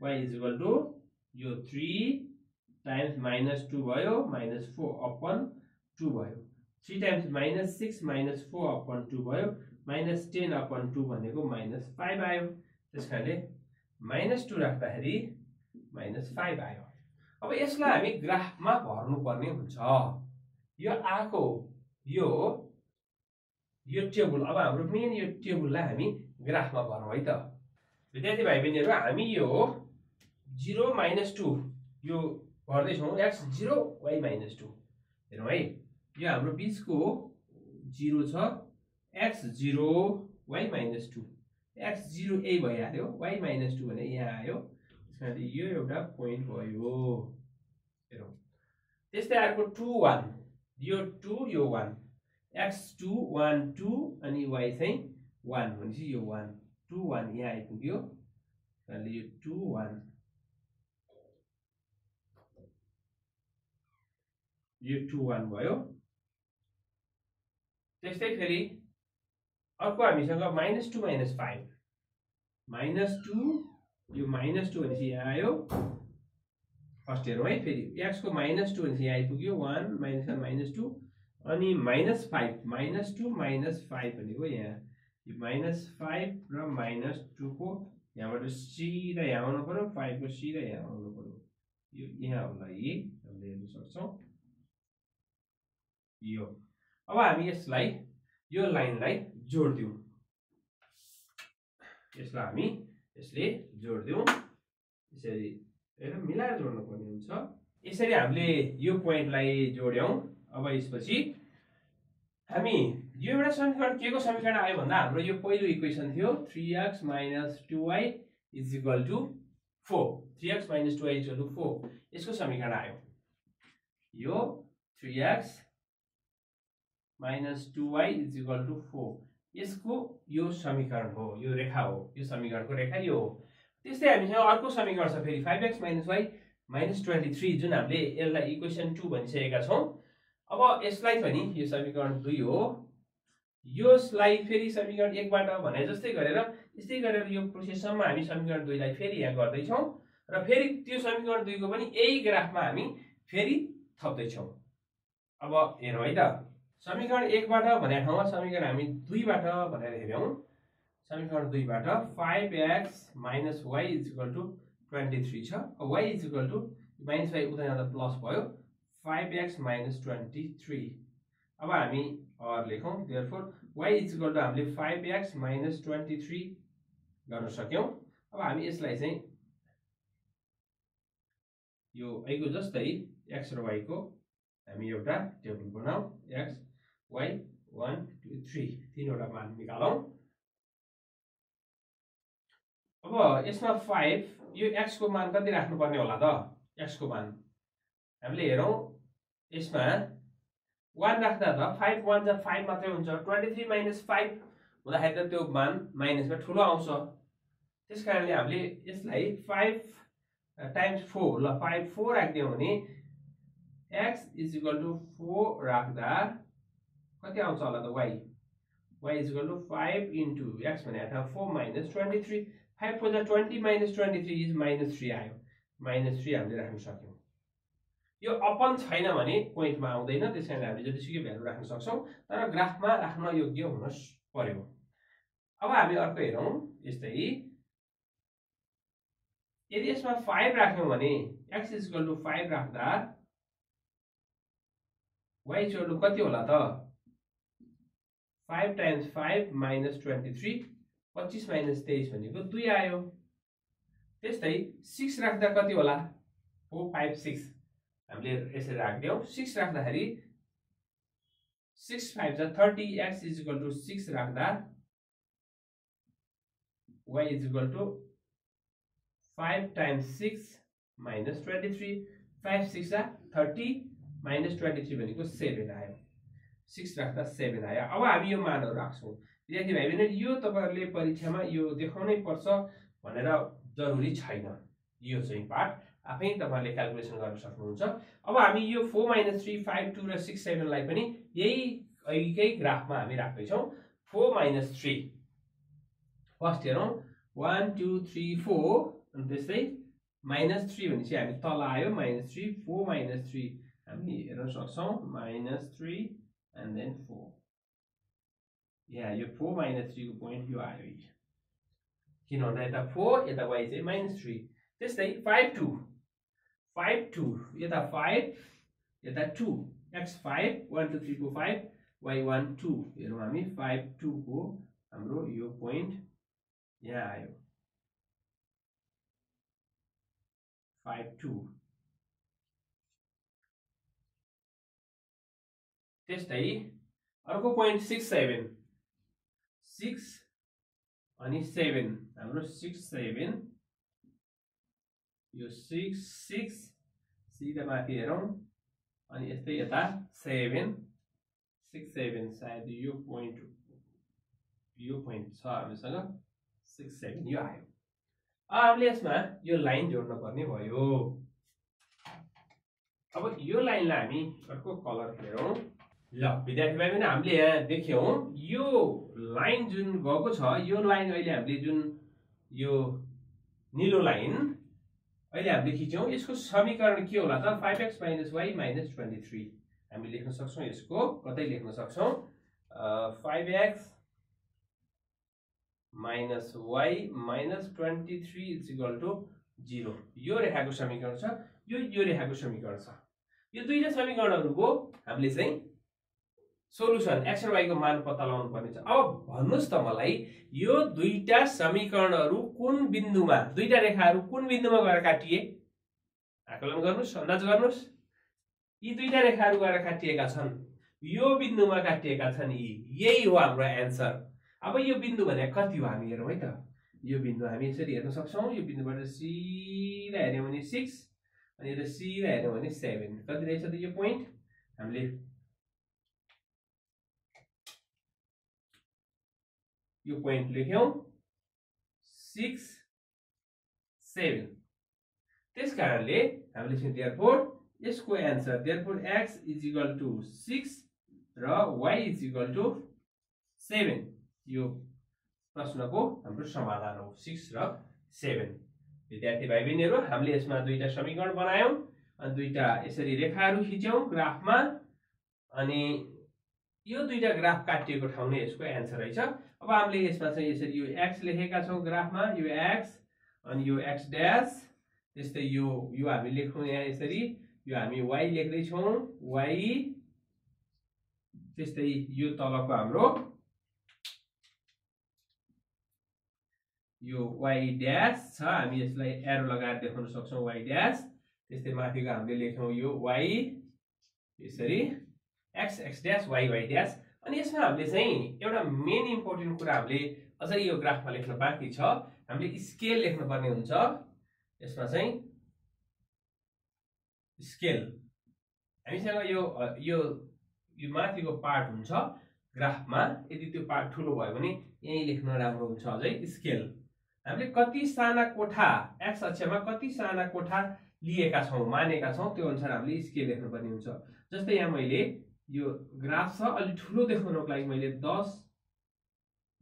Speaker 1: वाइ इज इक्वल टु यो थ्री टाइम्स माइनस टू भयो माइनस फोर अपन टू भयो। Three times minus six minus four upon two भयो माइनस टेन अपन टू भनेको माइनस फाइभ आयो। त्यस कारणले माइनस टू राख्दाखेरि माइनस फाइभ आयो। अब यसलाई हामी ग्राफमा भर्नुपर्ने हुन्छ। यो आएको यो यो टेबल अब हाम्रो मेन यो टेबललाई हामी ग्राफमा भरौँ है त। विद्यार्थी भाइ बहिनीहरू हामी यो जिरो माइनस टू यो भर्दैछौँ x zero y minus two हेरौँ है। यो हाम्रो बिचको जिरो छ। X zero y minus two x zero ए भइहाल्यो। वाइ माइनस टू भने यहाँ आयो। कारणले यो एउटा पोइन्ट भयो। हेरौँ। त्यस्तै अर्को टु वान यो टु यो one x two one two अनि वाइ चाहिँ वान भनेपछि यो वान टु वान यहाँ आइपुग्यो। कारणले यो टु वान यो टु वान भयो। त्यस्तै फेरि अर्को हामीसँग minus two minus five minus two यो माइनस टू भनेपछि यहाँ आयो। फर्स्ट हेरौँ है फेरि। एक्सको माइनस टू भनेपछि यहाँ आइपुग्यो। One minus one minus two अनि minus five minus two minus five भनेको यहाँ। यो माइनस फाइभ र माइनस टूको यहाँबाट सिधा यहाँ आउनु पऱ्यो। फाइभको सिधा यहाँ आउनु पऱ्यो। यो यहाँहरूलाई हामीले हेर्न सक्छौँ। यो। अब हामी यसलाई यो लाइनलाई जोडिदिउँ। यसलाई हामी यसले जोडिदिउँ। यसरी होइन मिलाएर जोड्नु पर्ने हुन्छ। यसरी हामीले यो पोइन्टलाई जोड्यौँ। अब यसपछि हामी यो एउटा समीकरण के को समीकरण आयो भन्दा हाम्रो यो पहिलो इक्वेसन थियो three x minus two y is equal to four three x minus two y equal to four यसको समीकरण आयो। यो three x minus two y is equal to four यसको यो समीकरण हो यो रेखा हो यो समीकरणको रेखा यो हो। त्यस्तै हामीसँग अर्को समीकरण छ फेरि five x minus y minus twenty three जुन हामीले यसलाई इक्वेसन टू भनिसकेका छौँ। अब यसलाई पनि यो समीकरण दुई हो। यसलाई फेरि समीकरण एकबाट भने जस्तै गरेर यस्तै गरेर यो प्रोसेससम्म हामी समीकरण दुईलाई फेरि यहाँ गर्दैछौँ। र फेरि त्यो समीकरण दुईको पनि यही ग्राफमा हामी फेरि थप्दैछौँ। अब हेरौँ है त। समीकरण एकबाट भनेको ठाउँमा समीकरण हामी दुईबाट भनेर हेऱ्यौँ। समीकरण दुईबाट five x minus y is equal to twenty three छ। Y is equal to minus five उता जाँदा प्लस भयो। Five x minus twenty three. अब हामी लेखौँ। Therefore y is equal to हामीले five x minus twenty three गर्न सक्यौँ। अब हामी यसलाई चाहिँ यो ऐको जस्तै एक्स र वाइको हामी एउटा टेबल बनाऊ। X y one two three तिनवटा मान निकालौँ। अब यसमा फाइभ यो एक्सको मान कति राख्नुपर्ने होला त? एक्सको मान। हामीले हेरौँ यसमा वान राख्दा त फाइभ वान जा फाइभ मात्रै हुन्छ ट्वेन्टी थ्री माइनस फाइभ हुँदाखेरि त त्यो मान माइनसमा ठुलो आउँछ। त्यस कारणले हामीले यसलाई फाइभ टाइम्स फोर ल फाइभ फोर राखिदियौँ भने x is equal to four राख्दा कति आउँछ होला त y y is to five into x ठाउँ four minus twenty three five four twenty minus twenty three is minus three आयो। माइनस थ्री हामीले राख्न सक्यौँ। यो अपन छैन भने पोइन्टमा आउँदैन त्यस कारणले हामीले जतिसुकै भ्यालु राख्न सक्छौँ तर ग्राफमा राख्न योग्य हुन पर्यो। अब हामी अर्को हेरौँ यस्तै। यदि यसमा फाइभ राख्यौँ भने x is equal to five राख्दा वाइ इजकल टु कति होला त? Five times five minus twenty three पच्चिस माइनस तेइस भनेको दुई आयो। त्यस्तै सिक्स राख्दा कति होला? फोर फाइभ सिक्स हामीले यसरी राखिदियौँ सिक्स राख्दाखेरि सिक्स फाइभ छ thirty x is equal to six राख्दा y is equal to five times six minus twenty three five six thirty minus twenty three भनेको सेभेन आयो। सिक्स राख्दा सेभेन आयो। अब हामी यो मानहरू राख्छौँ। विद्यार्थी भाइ बहिनी यो तपाईँहरूले परीक्षामा यो देखाउनै पर्छ भनेर जरुरी छैन। यो चाहिँ पार्ट आफै तपाईँहरूले क्यालकुलेसन गर्न सक्नुहुन्छ। अब हामी यो four minus three five two र सिक्स सेभेनलाई पनि यही अघिकै ग्राफमा हामी राख्दैछौँ। Four minus three. फर्स्ट हेरौँ। वान टू थ्री फोर अनि त्यस्तै माइनस थ्री भनेपछि हामी तल आयो। Minus three four minus three. हामी हेर्न सक्छौँ। Minus three and then four यहाँ यो फोर माइनस थ्रीको पोइन्ट यो आयो किन भन्दा यता फोर यता वाइ चाहिँ माइनस थ्री त्यस्तै फाइभ टू फाइभ टू यता फाइभ यता two x five one two three four five y one two हेरौँ हामी फाइभ टूको हाम्रो यो पोइन्ट यहाँ आयो फाइभ टू त्यस्तै अर्को पोइन्ट सिक्स सेभेन सिक्स अनि सेभेन हाम्रो सिक्स सेभेन यो सिक्स सिक्स सिधा माथि हेरौँ अनि यस्तै यता सेभेन सिक्स सेभेन सायद यो पोइन्ट यो पोइन्ट छ हामीसँग सिक्स सेभेन यो आयो हामीले यसमा यो लाइन जोड्न पर्ने भयो। अब यो लाइनलाई हामी अर्को कलर हेरौँ। ल विद्यार्थी भाइ पनि हामीले यहाँ देख्यौँ यो लाइन जुन गएको छ यो लाइन अहिले हामीले जुन यो निलो लाइन अहिले हामीले खिच्यौँ यसको समीकरण के होला त? Five x minus y minus twenty three हामी लेख्न सक्छौँ यसको कतै लेख्न सक्छौँ? Five x minus y minus twenty three is equal to zero यो रेखाको समीकरण छ यो यो रेखाको समीकरण छ। यो दुईवटा समीकरणहरूको हामीले चाहिँ सोलुसन एक्स र वाईको मान पत्ता लगाउनु पर्ने छ। अब भन्नुहोस् त मलाई यो दुईटा समीकरणहरू कुन बिन्दुमा दुईटा रेखाहरू कुन बिन्दुमा गएर काटिए? आकलन गर्नुहोस् अन्दाज गर्नुहोस्। यी दुईटा रेखाहरू गएर काटिएका छन्। यो बिन्दुमा काटिएका छन् यी। यही हो हाम्रो एन्सर अब यो बिन्दु भने कति हो हामी हेरौँ है त। यो बिन्दु हामी यसरी हेर्न सक्छौँ। यो बिन्दुबाट सिधा हेऱ्यौँ भने सिक्स अनि यता सिधा हेऱ्यौँ भने सेभेन कति रहेछ त यो पोइन्ट हामीले यो पोइन्ट लेख्यौँ सिक्स सेभेन त्यस कारणले हामीले लेख्यौँ देयरफोर यसको answer therefore x is equal to six र y is equal to seven यो प्रश्नको हाम्रो समाधान हो। सिक्स र सेभेन विद्यार्थी भाइ बहिनीहरू हामीले यसमा दुईवटा समीकरण बनायौँ अनि दुईवटा यसरी रेखाहरू खिच्यौँ ग्राफमा अनि यो दुईवटा ग्राफ काटिएको ठाउँ नै यसको एन्सर रहेछ। अब हामीले यसमा चाहिँ यसरी यो एक्स लेखेका छौँ ग्राफमा यो एक्स अनि यो एक्स ड्यास त्यस्तै यो यो हामी लेख्छौँ यहाँ यसरी यो हामी वाइ लेख्दैछौँ वाइ त्यस्तै यो तलको हाम्रो यो वाइ ड्यास छ हामी यसलाई एरो लगाएर देखाउन सक्छौँ वाइ ड्यास त्यस्तै माथिको हामीले लेख्यौँ यो वाइ यसरी। X x dash y y dash अनि यसमा हामीले चाहिँ एउटा मेन इम्पोर्टेन्ट कुरा हामीले अझै यो ग्राफमा लेख्न बाँकी छ। हामीले स्केल लेख्नुपर्ने हुन्छ। यसमा चाहिँ स्केल हामीसँग यो यो यो माथिको पार्ट हुन्छ ग्राफमा। यदि त्यो पार्ट ठुलो भयो भने यहीँ लेख्न राम्रो हुन्छ अझै स्केल हामीले कति साना कोठा एक्स अक्षमा कति साना कोठा लिएका छौँ मानेका छौँ त्यो अनुसार हामीले स्केल लेख्नुपर्ने हुन्छ। जस्तै यहाँ मैले यो ग्राफ छ अलिक ठुलो देखाउनको लागि मैले दस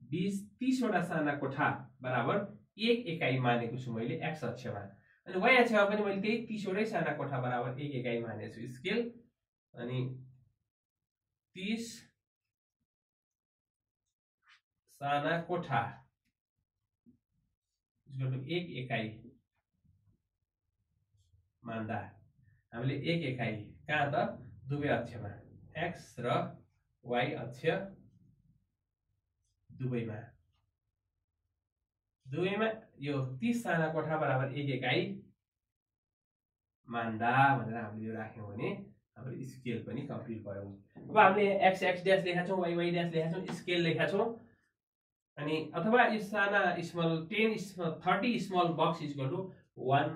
Speaker 1: बिस तिसवटा साना कोठा बराबर एक एकाइ मानेको छु मैले एक्स अक्षमा। अनि वाइ अक्षमा पनि मैले त्यही तिसवटै साना कोठा बराबर एक एकाइ मानेको छु स्केल। अनि तिस साना कोठा एक एकाइ मान्दा। हामीले एक एकाइ कहाँ त? दुवै अक्षमा। एक्स र वाइ अक्ष दुवैमा। दुवैमा यो तिस साना कोठा बराबर एक एकाइ मान्दा भनेर हामीले यो राख्यौँ भने हाम्रो स्केल पनि कम्प्लिट भयो। अब हामीले एक्स एक्स ड्यास लेखा छौँ वाइ ड्यास लेखा स्केल लेखा छौँ। अनि अथवा यो साना small ten small thirty small box is equal to one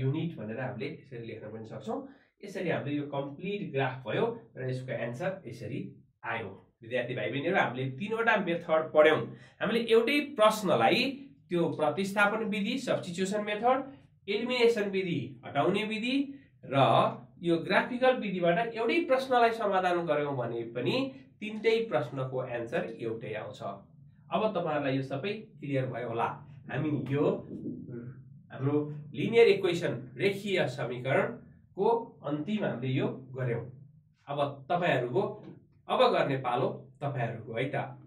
Speaker 1: unit भनेर हामीले यसरी लेख्न पनि सक्छौँ। यसरी हामीले यो कम्प्लिट ग्राफ भयो र यसको एन्सर यसरी आयो। विद्यार्थी भाइ बहिनीहरू हामीले तिनवटा मेथड पढ्यौँ। हामीले एउटै प्रश्नलाई त्यो प्रतिस्थापन विधि सब्सटिट्युसन मेथड इलिमिनेसन विधि हटाउने विधि र यो ग्राफिकल विधिबाट एउटै प्रश्नलाई समाधान गऱ्यौँ भने पनि तिनटै प्रश्नको एन्सर एउटै आउँछ। अब तपाईँहरूलाई यो सबै क्लियर भयो होला। हामी यो हाम्रो लिनियर इक्वेसन रेखीय समीकरणको अन्तिम हामीले यो गऱ्यौँ। अब तपाईँहरूको अब गर्ने पालो तपाईँहरूको है त?